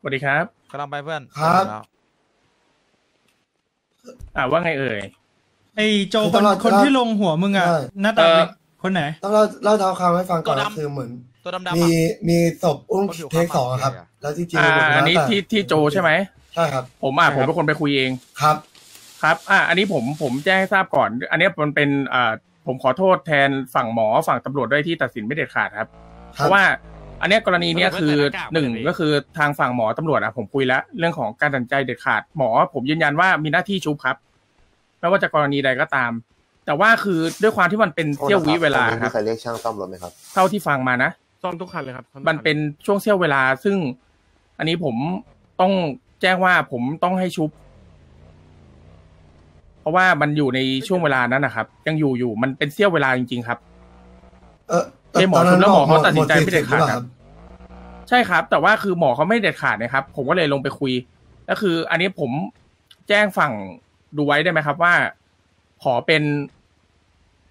สวัสดีครับกำลังไปเพื่อนครับ แล้วอ่าว่าไงเอ่ย ไอ้โจคือคตนลอดคนที่ลงหัวมึงอะใช่ หน้าตาเอ่อคนไหน ต้องเล่าเล่าเท้าความให้ฟังก่อนก็คือเหมือน ตัวดำๆมีอะมีศพอุ้มคนผิวเทคสองอะครับขาวๆแล้วที่จริงอ่าหมดไปอันแล้วนี้แต่ที่ที่โจใช่ไหม ใช่ครับผมอะใช่ผมเป็นคนไปคุยเอง ครับ ครับ อ่า อันนี้ผมผมแจ้งให้ทราบก่อน อันนี้มันเป็นอ่าผมขอโทษแทนฝั่งหมอฝั่งตำรวจด้วยที่ตัดสินไม่เด็ดขาดครับ คเพรับ ราะว่า อันเนี้ยกรณีเนี้ยมันคือใส่หน้ากากหนึ่งไปเลยก็คือทางฝั่งหมอตำรวจอะผมคุยแล้ว เรื่องของการตัดสินใจเด็ดขาดหมอ ผมยืนยันว่ามีหน้าที่ชุบครับ ไม่ว่าจะกรณีใดก็ตาม แต่ว่าคือด้วยความที่มันเป็นเสี้ยววิเวลาตอนนี้ครัมีบใครเรียกช่างซ่อมรถไหมครับเท่าที่ฟังมานะซ่อมทุกคันเลยครับซ่อมทุกมันคัเป็นช่วงเสี้ยวเวลา ซึ่ง อันนี้ผมต้องแจ้งว่าผมต้องให้ชุบ เพราะว่ามันอยู่ในช่วงเวลานั้นนะครับ ยังอยู่อยู่มันเป็นเสี้ยวเวลาจริง ๆ ครับ เออ ไอ้หมอตนนั้นแล้วหมอเขาตัดสินใจหไม่เด็ดขาดหรือปล่ครับ ใช่ครับ แต่ว่าคือหมอเขาไม่เด็ดขาดนะครับ ผมก็เลยลงไปคุย ก็คือ อันนี้ผมแจ้งฝั่งดูไว้ได้ไหมครับ ว่า ขอเป็น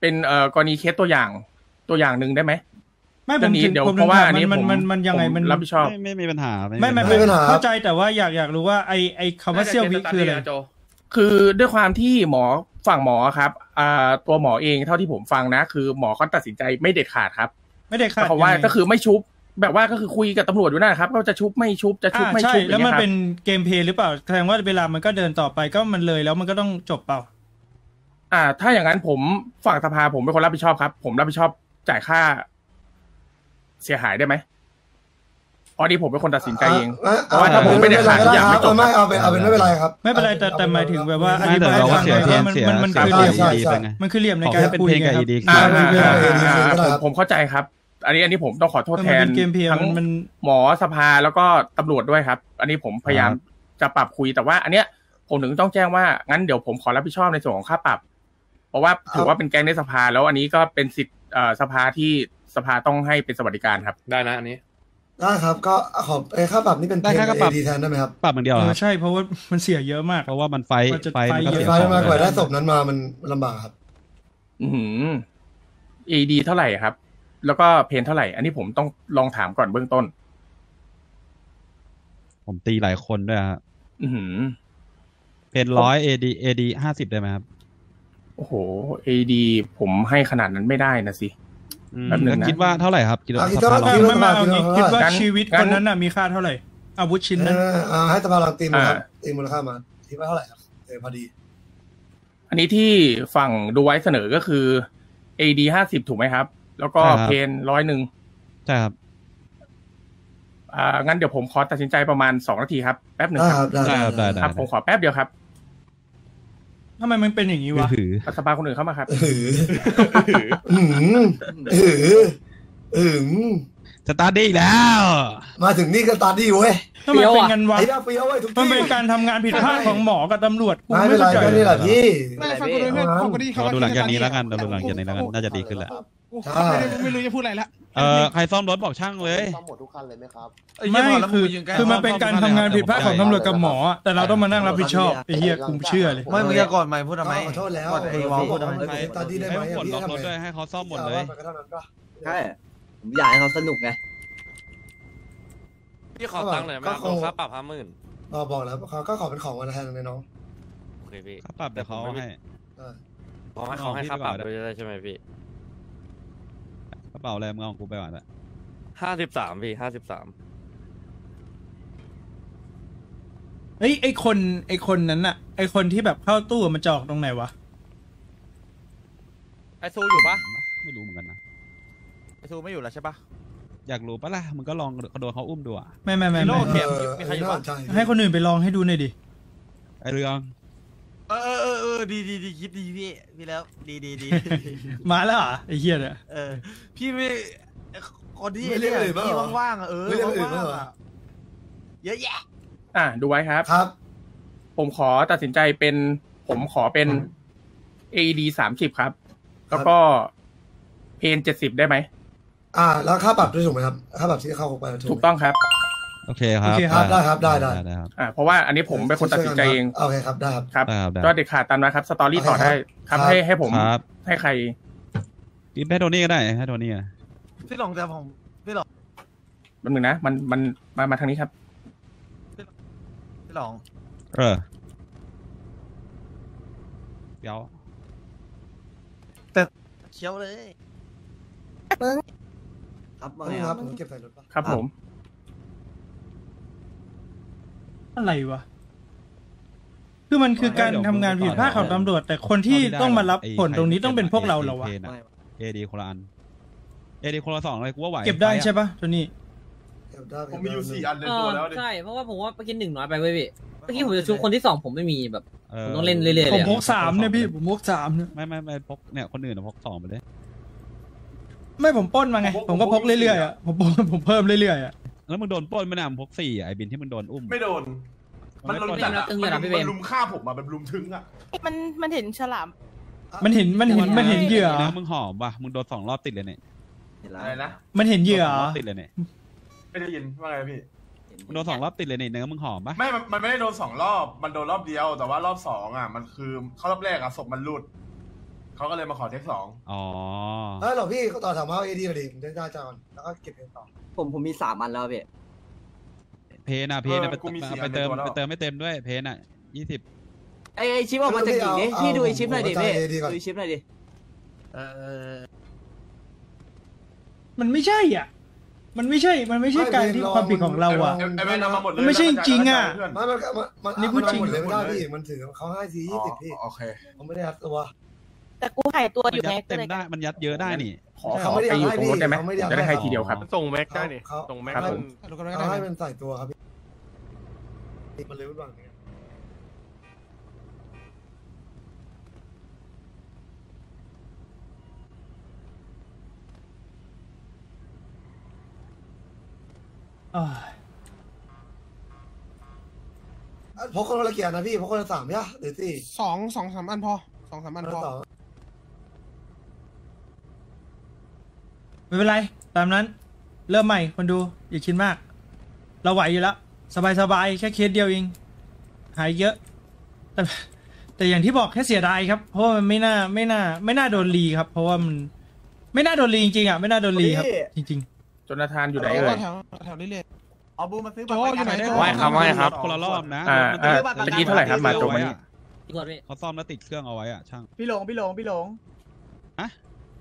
เป็นเอ่อกรณีเคสตัวอย่างตัวอย่างหนึ่งได้ไหมไม่ผเรื่อมงนี้ถึงเดี๋ยวผมเพราะว่าถมอันนี้มันผมมันมันยังไงผมมันรับผิดชอบไม่ไม่มีปัญหา ไม่มีไม่ปัญหาไม่มีปัญหาเข้าใจแต่ว่าอยากอยากรู้ว่าไอไอคำว่าเซี่ยววิคืออะไรคือด้วยความที่หมอ ฝั่งหมอครับอ่าตัวหมอเองเท่าที่ผมฟังนะ คือหมอเขาตัดสินใจไม่เด็ดขาดครับ ไม่ได้ขาดเพราะว่ายังไงก็คือไม่ชุบแบบว่าก็คือคุยกับตำรวจอยู่นะครับก็จะชุบไม่ชุบจะชุบอ่าไม่ใช่ชุบแล้วมันอย่างเป็งี้ยนครับเกมเพลย์หรือเปล่าแสดงว่าเวลามันก็เดินต่อไปก็มันเลยแล้วมันก็ต้องจบเปล่า อ่า ถ้าอย่างนั้นผมฝั่งสภาผมเป็นคนรับผิดชอบครับ ผมรับผิดชอบจ่ายค่า เสียหายได้ไหม อ๋อดีผมเป็นคนตัดสินใจเองอะเพราะว่าถ้าผมไม่เด็ดขาดทุกอย่างไม่จบเไม่เอาเป็นเอาเป็นไม่เป็นไรครับ ไม่เป็นไรแต่แต่หมายถึงแบบว่าอธิไม่แต่บายเราก็ฟังเสียหน่อยเพลว่างมันเสียมันมันเสียคือเพเหลลี่ยมงดีไปไงมันคือเหลี่ยมในขอการให้เป็นคุยเพลงไงกับครับ ED อ่าไม่อ่าเป็นไรอ่าอ่าไม่เป็นไรผมผมเข้าใจครับ อันนี้อันนี้ผมต้องขอโทษมันแทนเป็นเกมเพลย์ทั้งมันมันหมอสภาแล้วก็ตำรวจด้วยครับ อันนี้ผมพยายามจะปรับคุยแต่ว่า อันเนี้ยผมถึงต้องแจ้งว่างั้นเดี๋ยวผมขอรับผิดชอบในส่วนของค่าปรับ เพราะว่าถือว่าเป็นแก๊งในสภาแล้วอันนี้ก็เป็นสิทธิ์เอ่อสภาที่สภาต้องให้เป็นสวัสดิการครับ ได้นะอันนี้ ได้ครับ ก็ขอไอ้ค่าปรับนี่เป็นได้ค่าปรับเอดีแทนได้ไหมครับปรับอย่างเดียวเอคอรับใช่เพราะว่ามันเสียเยอะมาก เพราะว่ามันไฟมันจะไฟมันก็ไฟเยอะเสียไฟของมากกว่าเลยได้ศพนั้นมามันลำบากครับ อืมเอดีเท่าไหร่ครับ แล้วก็เพนเท่าไหร่ อันนี้ผมต้องลองถามก่อนเบื้องต้น ผมตีหลายคนด้วยฮะอือหือเป็นร้อยเอดีเอดีห้าสิบได้ไหมครับ โอ้โหเอดีผมให้ขนาดนั้นไม่ได้นะสิอืม แป๊บหนึ่งนะแล้วคิดว่าเท่าไหร่ครับคิดว่าอะคิดสว่าภาไม่เราไม่ไม่เอางี้คิดว่างั้นชีวิตงั้คนนนั้นน่ะมีค่าเท่าไหร่ อาวุธชิ้นนั้นเอออ่าให้ตะพาลองตีมูลครับอ่าตีมูลค่ามาคิดว่าเท่าไหร่ครับเออพอดี อันนี้ที่ฝั่งดูไว้เสนอก็คือ AD ห้าสิบถูกไหมครับ แล้วก็เพนร้อยหนึ่งใช่ครับอ่างั้นเดี๋ยวผมขอตัดสินใจประมาณสองนาทีครับแป๊บหนึ่งได้คครับรับได้ได้ครับได้ได้ครับผมขอแป๊บเดียวครับ ทำไมมันเป็นอย่างนี้วะถือสภาคนอื่นเข้ามาครับเอออืมเออเออสตาร์ทได้อีกแล้ว มาถึงนี่ก็ตาดีเว้ยทำไมเป็นกันวะไอ้ดาเฟี้ยวเว้ยทุกมันที่เป็นการทำงานผิดพลาดของหมอกับตำรวจกูไม่ไม่เป็นไรเข้าใจก็นี่แหละพี่ไม่ฟังกูเลยเพื่อนฟังกูดีเราดูหลังจากนี้แล้วกันเราดูหลังจากนี้แล้วกันน่าจะดีขึ้นแหละ ไม่ได้ไม่รู้จะพูดอะไรละเออใครซ่อมรถบอกช่างเลย ซ่อมหมดทุกคันเลยไหมครับไม่คือคือมันเป็นการทำงานผิดพลาดของตำรวจกับหมอ แต่เราต้องมานั่งรับผิดชอบไอ้เหี้ยกูเชื่อเลย ไม่มึงจะก่อนไหมพูดทำไม ขอโทษแล้วก่อนไอ้วอลพูดทำไมเออตาดีได้ไหมให้ผมปลดพี่ล็อกทำรถไงด้วยให้เขาซ่อมหมดเลยอาว่าไปก็เท่านั้นปะ ใช่ผมอยากให้เขาสนุกไง พี่ขอตังค์หน่อยไหมครับก็คง ค่าปรับห้าหมื่นบอกบอกแล้วเขาก็ขอเป็นของวันแทนเลยน้องโอเคพี่ เขาปรับแต่เขาให้ เออ ขอให้เขาให้ค่าปรับด้วยได้ใช่ไหมพี่ก ระเป๋าอะไรมึงเอาของกูไปก่อนละห้าสิบสามพี่ห้าสิบสามเฮ้ยไอคนไอคนนั้นน่ะ ไอคนที่แบบเข้าตู้มันจะออกตรงไหนวะไอซูอยู่ปะไม่รู้เหมือนกันนะไอซูไม่อยู่แล้วใช่ปะอยากรู้ปะล่ะมึงก็ลองโดนเขาอุ้มดูอะไม่ไม่ไม่โลไม่กเข็มออมีใครอยู่ปะใช่ให้คนอื่นไปลองให้ดูหน่อยดิไอเรื่องเอ อเออเออเออดีดีดีคิดดีพี่พี่แล้ว ดีดีดีมาแล้วเหรอไอเหี้ยเนี่ยเออ พี่ไม่คนที่ไม่เรียกอื่นบ้างพี่เหรอว่างๆอะเออไม่เรียกอื่นบ้างว่างเหรๆออะเยอะแยะ อ่าดูไว้ครับ ครับ ผมขอตัดสินใจเป็น ผมขอเป็น AD สามสิบครับ แล้วก็เพนเจ็ดสิบได้ไหม อ่า แล้วค่าปรับด้วยถูกไหมครับ ค่าปรับที่เข้าคุกไปถูถูกกไหมต้องครับ โอเคครับโอเคครับได้ครับได้ได้ได้ครับอ่าเพราะว่าอันนี้ผมเป็นคนตัดสินใจเองโอเคครับได้ครับครับได้ครับได้ก็เด็ดขาดตามนะครับสตอรี่ต่อโอเคครับได้ครับครับให้ให้ผมครับให้ใครกินให้โทนี่ก็ได้ให้โทนี่อะพี่หลงแต่ผมพี่หลงแป๊บนึงนะมันมันมามาทางนี้ครับหลองเออเดี๋ยวเคี้ยวเลยครับว่านี่ไงคครัรับบผมเก็บใส่รถปะครับผม อะไรวะ คือมันคือการทำงานผิดพลาดของตำรวจ แต่คนที่ต้องมารับผลตรงนี้ต้องเป็นพวกเราเหรอวะ เอดีคนละอันเอดีคนละสองเลยกูว่าไหวเก็บได้ใช่ปะโทนี่เก็บได้ผมมีอยู่สี่อันในเอตัวอแล้วดิ ใช่เพราะว่าผมว่าเมื่อกี้หนึ่งน้อยไปเว้ยพี่เมื่อกี้ผมจะชูคนที่สองผมไม่มีแบบเอผมต้องเล่นเรื่อยๆเลยผมอะ พกสามเนี่ยพี่ผมพกสามเนี่ยไม่ไม่ไม่พกเนี่ยคนอื่นอะพกสองไปเลย ไม่ผมปล้นมาไง ผมก็พกเรื่อยๆอะผมปล้นผมเพิ่มเรื่อยๆอะ แล้วมึงโดนปล้นไหม่นำพกสี่อะไอ้บินที่มึงโดนอุ้มไม่โดน มันไม่ลุปล้มนจัดอะอะมันลุมมันลุมฆ่าผมอะมันลุมถึงอะมันมันเห็นฉลาม มันเห็นมันเห็นมันเห็นเหยื่อนะมึงหอมป่ะมึงโดนสองรอบติดเลยเนี่ยเห็นแล้วอะไรนะมันเห็นเหยื่อโดนสงรอบติดเลยเนี่ยไม่ได้ยินว่าไงพี่มึงโดนสองรอบติดเลยเนี่ยเนื้อมึงหอมป่ะไม่มันมันไม่ได้โดนสองรอบ มันโดนรอบเดียว แต่ว่ารอบสองอะ มันคือเข้ารอบแรกอะศพมันหลุด เขาก็เลยมาขอเทคสองอ๋อ เออเหรอพี่เขาต่อถามว่าเอดีมาดิผมจะได้จอนแล้วก็เก็บเงินต่อ ผมผมมีสามอันแล้วพี่เพนอะเพนอะเอไปอกูมีสี่ไปเติมอันในตัวแล้ว ไปเติมไม่เต็มด้วยเพนอะยี่สิบไอไอชิปออกมาจากกิ่งนี้พี่ดูไอชิปหน่อยดิพี่ดูไอชิปหน่อยดิเออมันไม่ใช่อะ มันไม่ใช่ มันไม่ใช่การที่ความผิดของเราอะ ไอ้แม่นำมาหมดเลยมันไม่ใช่จริงๆอะเพื่อนมันมันมันมันนี่พูดจริงมันหมดเลยไม่ได้พี่มันถือเขาให้ซียี่สิบพี่อ๋อโอเค ผมไม่ได้ยัดตัว แต่กูหายตัวมันอยู่ยัไงดเต็มได้มันยัดเยอะได้นี่ ขอขอไปอยู่ตรงรถได้ไหมผมจะได้ให้ทีเดียวครับ ส่งแม็กได้นี่ส่งแม็กครับผมเขาให้มันใส่ตัวครับพี่มันเลยวุ่นวายเหมือนกันอ่าอะพกคนละเกียร์นะพี่พกคนละสามย่ะหรือสี่สองสองสามอันพอสองสามอันคนพละอสอ ไม่เป็นไร ตามนั้น เริ่มใหม่คนดูอย่าคิดมาก เราไหวอยู่แล้ว สบายๆ แค่เคสเดียวเอง หายเยอะ แต่แต่อย่างที่บอกแค่เสียดายครับ เพราะว่ามันไม่น่าไม่น่า ไม่น่าโดนรีครับ เพราะว่ามันไม่น่าโดนรีจริงๆอะไม่น่าโดนรีครับ จริงจนทานอยู่ไหนเอ่ยแถวแถวเรื่อยเอาบูมาซื้อโจ้อยู่ไหนโจ้ไม่ครับไม่ครับคนละรอบนะอ่าอ่ามันตะกี้เท่าไหร่ครับมาจบวันนี้พี่กดพี่เขาซ่อมแล้วติดเครื่องเอาไว้อะช่างพี่หลงพี่หลงพี่หลงฮะ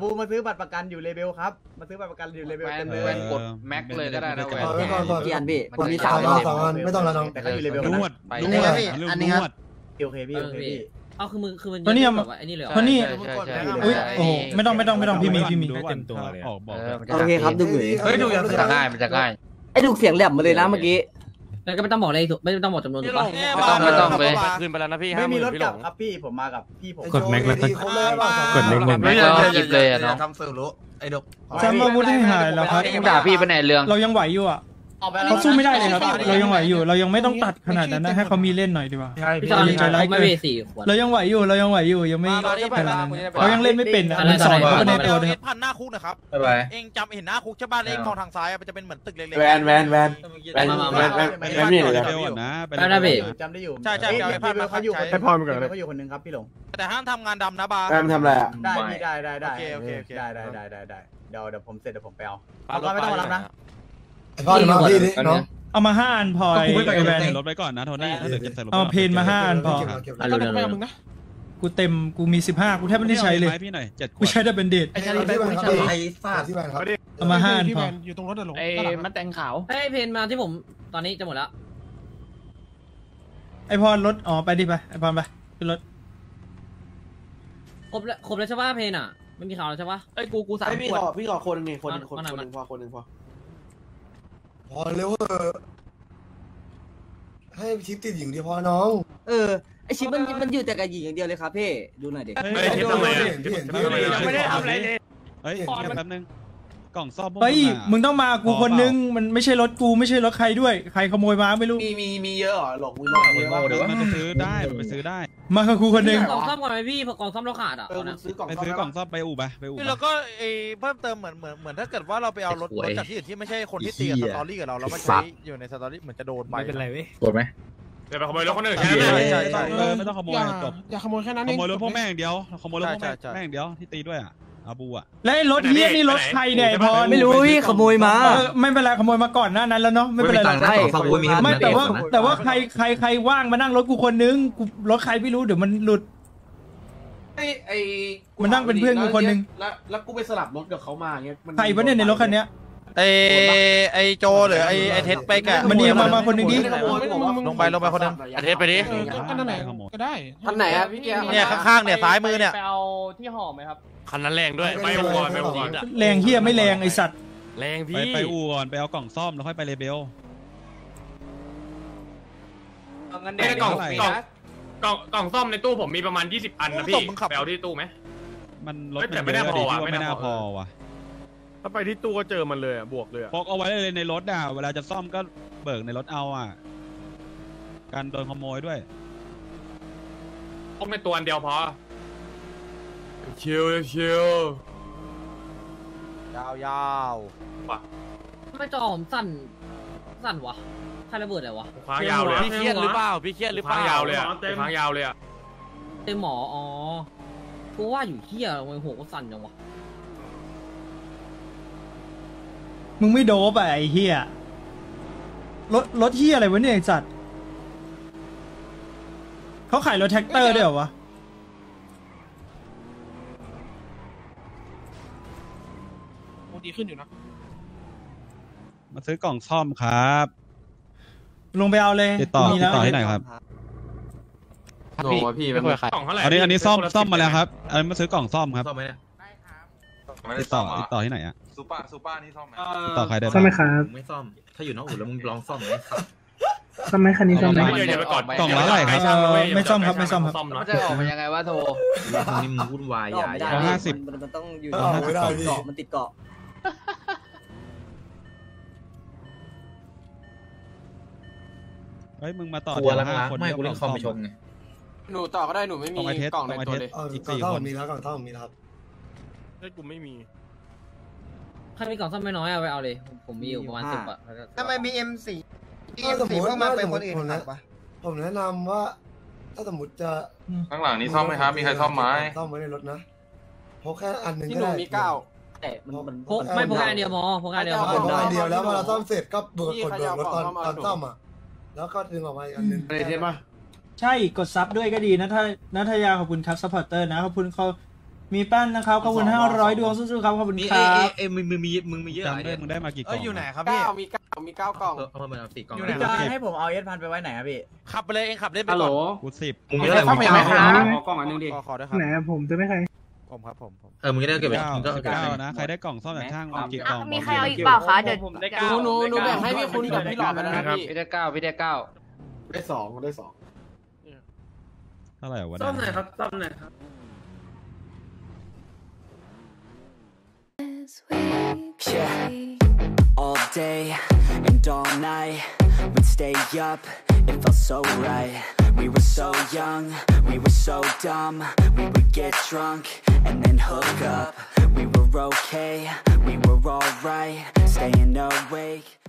บูมาซื้อบัตรประกันอยู่เลเบลครับ มาซื้อบัตรประกันอยู่เลเบลเต็มเลยแว่นกดแม็กเลยก็ได้นะเอาไว้ก่อนก่อนกี่อันพี่ผมมีสาสามมอัอันนสองอันไม่ต้องแล้วน้อง แต่ก็อยู่เลเบลนนะวดไปนนี่วไงดพี่เรื่องอันนี้นครับวด โอเคพี่โอเคพี่ เอาคือมึงคือมันตอนนี้ยังแบบว่าไอ้นี่เลยเหรอๆเพราะนี่ใช่ใช่อุ้ยโอ้โหไม่ต้องไม่ต้องไม่ต้องพี่มีพี่มี ดูเต็มตัวเลยออกบอกเลยโอเคครับดูหน่อยเฮ้ยดูอย่างมันจะง่ายมันจะง่าย ไอดูเสียงแหลมมาเลยนะเมื่อกี้ แล้วก็ไม่ต้องบอกเลยถูกไม่ต้องบอกจำนวนถูกปะ ไม่ต้องไม่ต้องเลยคืนไปแล้วนะพี่ไม่ห้าหมีมื่นรถพี่กหลลับงครับพี่ผมมากับพี่ผมกดแม็กแล้วก็ เขาเลยป่ะกดเล็กหนึ่ง ไม่ต้องกิบเลยอะเนาะทำสื่อรู้ไอ้ดก จำอาวุธให้หายแล้วครับ มึงด่าพี่ไปไหนเรื่อง เรายังไหวอยู่อะ เขาสู้ไม่ได้เลยครับ เรายังไหวอยู่ เรายังไม่ต้องตัดขนาดนั้นนะให้เขามีเล่นหน่อยดีกว่าพี่จอนใจร้ายไม่เกินเวสี่ขวดเรายังไหวอยู่ เรายังไหวอยู่ ยังไม่ขนาดนั้นเขายังเล่นไม่เป็นอะอะไรมันสอนอะไรเขาไปในตัวนะครับผ่านหน้าคุกนะครับบ๊ายบายเองจำเห็นหน้าคุกใช่ป่ะแล้วเองมองทางซ้ายมันจะเป็นเหมือนตึกเล็กๆ แวนแวนแวนแวนมามาแวนแวนแวนนี่เลยเร็วก่อนนะไปได้ได้พี่จำได้อยู่ ใช่ใช่พี่พี่เขาอยู่ให้พรไปก่อนเขาอยู่คนนึงครับพี่หลง แต่ห้ามทำงานดำนะบาแวนทำอะไรอะได้พี่ได้ได้ได้โอเคโอเคโอเคได้ได้ได้ได้ได้เดี๋ยวเดี๋ยวผมเสร็จเดี๋ยวผมไปเอาปาเอาก็ไม่ต้องมารับนะ ไอ้พ่อจะมาพี่ดิน้องเอามาห้าอันพอไอ้ไอ้แวนใส่รถไว้ก่อนนะโทนี่ถ้าเกิดจะใส่รถเอาเพนมาห้าอันพอเก็บเก็บอะก็เร็วต้องเร็ไปวกับมึงนะกูเต็มกูมีสิบห้ากูแทบไม่ได้ใช้เลยพี่หน่อยเจ็ดขกูวดใช้ได้เป็นเดทไอ้ที่แวนครับไอ้ที่แวนครับเอามาห้าอันที่พอแวนอยู่ตรงรถเดินหลงไอ้ด้านหลังมันแต่งขาวเฮ้ยเพนมาที่ผมตอนนี้จะหมดแล้วไอพรรถอ๋อไปดิไปไอพรไปขึ้นรถครบแล้วครบแล้วใช่ป่ะเพนอะไม่มีข่าวแล้วใช่ป่ะเอ้ยกูกูสามพี่ขวดขอพี่ขอคนหนึ่งคนหนึ่งคนเอาหน่อยคนหนึ่งพอคนหนึ่งพอ พอเร็วเถอะให้ชิปติดหญิงเดียวพอน้องเออไอชิปมันมันอยู่แต่กับหญิงอย่างเดียวเลยครับพี่ดูหน่อยดิเฮ้ยเฮ้ยชิปทำไมอะชิปทำไมอะยังไม่ได้ทำอะไรเลย เฮ้ยแป๊บนึง กล่องซ่อมพวกเฮ้ยอะมึงต้องมากูคนนึงมันไม่ใช่รถกูไม่ใช่รถใครด้วย ใครขโมยมาไม่รู้มีมีมีเยอะเหรอหลงมึงหลงเยอะมันไปซื้อได้มันไปซื้อได้ มากับกูคนนึงกล่องซ่อมก่อนไหมพี่กล่องซ่อมเราขาดอะเอตออนนั้นซื้อกล่องไปซื้อกล่องซ่อมไปอู่ไปไปอู่แล้วก็เอเพิ่มเติมเหมือนเหมือนเหมือนถ้าเกิดว่าเราไปเอารถรถจากที่อื่นที่ไม่ใช่คนที่ตีกับสตอรี่กับเราแล้วมาใช้อยู่ในสตอรี่เหมือนจะโดนไป ไม่เป็นไรเว้ยกดไหมเดี๋ยวไปขโมยรถคนอื่นใช่แค่นั้นใช่เลยใช่ เออไม่ต้องขโมยอย่าจบอย่าขโมยแค่นั้นขเองโมยรถพวกแม่งเดียวขโมยรถพวกแม่งใช่ใช่ แม่งเดียวที่ตีด้วยอะ อาบูอะแล้วไอ้รถเฮียนี่รถใครเนี่ยไอ้พรไม่รู้พี่ขโมยมา เออไม่เป็นไรขโมยมาก่อนหน้านั้นแล้วเนาะไม่เป็นไรหรอกใช่ขโมยมีไม่แต่ว่า แต่ว่าใครใครใครว่างมานั่งรถกูคนนึงกูรถใครไม่รู้เดี๋ยวมันหลุดไอ้ไอ้มันนั่งเป็นเพื่อนกูคนหนึ่งแล้วแล้วกูไปสลับรถกับเขามาเงี้ยมันใครวะเนี่ยในรถคันเนี้ยไอไอโจหรือไอไอเท็ดไปกับมันนี่มามาคนหนึ่งดิลงไปลงไปคนหนึงอาเทศไปดิเออก็ก็นั่นแหละก็ได้ท่านไหนอะพี่เกียร์เนี่ยข้างๆเนี่ยซ้ายมือเนี่ยไปเอาที่ห่อไหมครับ คันนั้นแรงด้วยไปก่อนไปก่อนแรงเฮียไม่แรงไอสัตว์แรงไปพี่ไปอู่ก่อนไปเอากล่องซ่อมแล้วค่อยไปเลเบลเงินเด็กกล่องกล่องกล่องกล่องซ่อมในตู้ผมมีประมาณ 20 อันนะพี่มึงขับไปเอาที่ตู้ไหมมันรถเฮ้ยแต่มันไม่เยน่าอะพดิอว่ะพี่ว่าไม่ไม่น่าน่าพพออว่ะถ้าไปที่ตู้ก็เจอมันเลยบวกเลยพกเอาไว้เลยในรถอะเวลาจะซ่อมก็เบิกในรถเอาอะการโดนขโมยด้วยพกในตัวอันเดียวพอ ชิวชิวยาวยาวทำไมจอผมสั่น สั่นวะใครระเบิดอะไรวะค้างยาวเลยพี่เครียดหรือเปล่าพี่เครียดหรือเปล่าค้างยาวเลยอะค้างยาวเลยอะเต็มหมอ อ๋อกูว่าอยู่เฮียทำไมหัวกูสั่นจังวะ มึงไม่โดบอะไอเฮียรถรถเฮียอะไรวะเนี่ยไอสัตว์เขาขายรถแท็กเตอร์ด้วยเหรอวะ โอ้ ดีขึ้นอยู่นะ มาซื้อกล่องซ่อมครับลงไปเอาเลยติดต่อมีติแล้ดวต่อที่ไหนครับโน้พี่ไม่เคยขายกล่องเท่าไหร่อันนี้อันนี้ซ่อมซ่อมมาแล้วครับอันนี้มาซื้อกล่องซ่อมครับซ่อมไหมเนี่ยติดต่อติดต่อที่ไหนอะซูป้าซูป้านี่ซ่อมไหมติดต่อใครได้ซ่อมไหมบ้างครับไม่ซ่อม ถ้าอยู่นอกอู่แล้วมึงลองซ่อมไหมซ่อมไหมคันนี้ซ่อมไหมเดี๋ยวไปก่อนกล่องละเท่าไหร่ครับเออไม่ซ่อมครับไม่ซ่อมครับนะมันจะออกมายังไงวะโทรนี่มึงวุ่นวายอย่าอย่าร้อยห้าสิบมันมันต้องอยู่เอาไม่ได้พี่เกาะมันติดเกาะ เฮ้ยมึงมาต่อตัวแถละห้าล้างคนไม่เดี๋ยวกูเล่นคอมไปชมไงหนูต่อก็ได้หนูไม่มีต้องไอเทสกล่องต้ในองไอตัเทวสเลย เอออีกกล่องสี่เท่าคผนมมีแล้วกล่องเท่าผมมีแล้วครับเฮ้ยกูไม่มี ใครมีกล่องซ่อมไม่น้อยเอาไปเอาเลย ผมผมมีอยู่ประมาณสิบอะทำไมมี M4 ถ้าสมมติว่าสมมติผมแนะผมแนะนำว่า ถ้าสมมติจะข้างหลังนี้ซ่อมไหมครับ มีใครซ่อมไหมซ่อมไว้ในรถนะพกแค่อันหนึ่งที่ก็หนูได้มีเก้า แต่มันมันพกไม่พกแค่อันเดียวพอพกแค่อันเดียวเอาพพอกอันเดียวแล้วเวลาซ่อมเสร็จก็เบิกพี่กดใครเบิจะกเอารถตอนของตอนซ่ซ่ออมมมาอะแล้วก็ดึงออกมาอีกอันหนึ่งอะไรเทสป่ะใช่กดซับด้วยก็ดีนะถ้านัทยาขอบคุณครับซัพพอร์เตอร์นะขอบคุณเขามีปั้นนะครับขอบคุณห้าร้อยดวงสู้ๆครับขอบคุณครับเอ้มึงมึงมีมึงมีเยอะจำได้มึงได้มากี่กเอ้ล่ยองอยู่ไหนครับเก้าพี่มีเก้ามีเก้ากล่องเอามาเอาสี่กล่องอยู่ไหนเก็บให้ผมเอาเอสพันไปไว้ไหนครับพี่ขับไปเลยเองขับเล่นไปฮัลโหลก่อนกูสิบมึงไม่ได้ซ่อมยังไงครับขอกล่องอันนึงดิขอขอด้วยครับไหนอะผมจะไม่ใคร ผมครับผมผมเออมึงไม่ได้เก็บไปเก้ามึงก็สิบเก็บเก้าไปนะ ใครได้กล่องซ่อมจากช่างกี่กล่องมีใครบเอากอีกเปล่าคะเดี๋ยวผมได้เดี๋เก้ายวหนูหนูแบ่งให้พี่คุณกับพี่หลอดไปแล้วนะพี่พี่ได้เก้าพี่ได้เก้าได้สองได้สองเท่าไหร่วะซ่อมหน่อยครับซ่อมหน่อยครับ Yeah, all day and all night We'd stay up, it felt so right We were so young, we were so dumb We would get drunk and then hook up. We were okay, we were alright Staying awake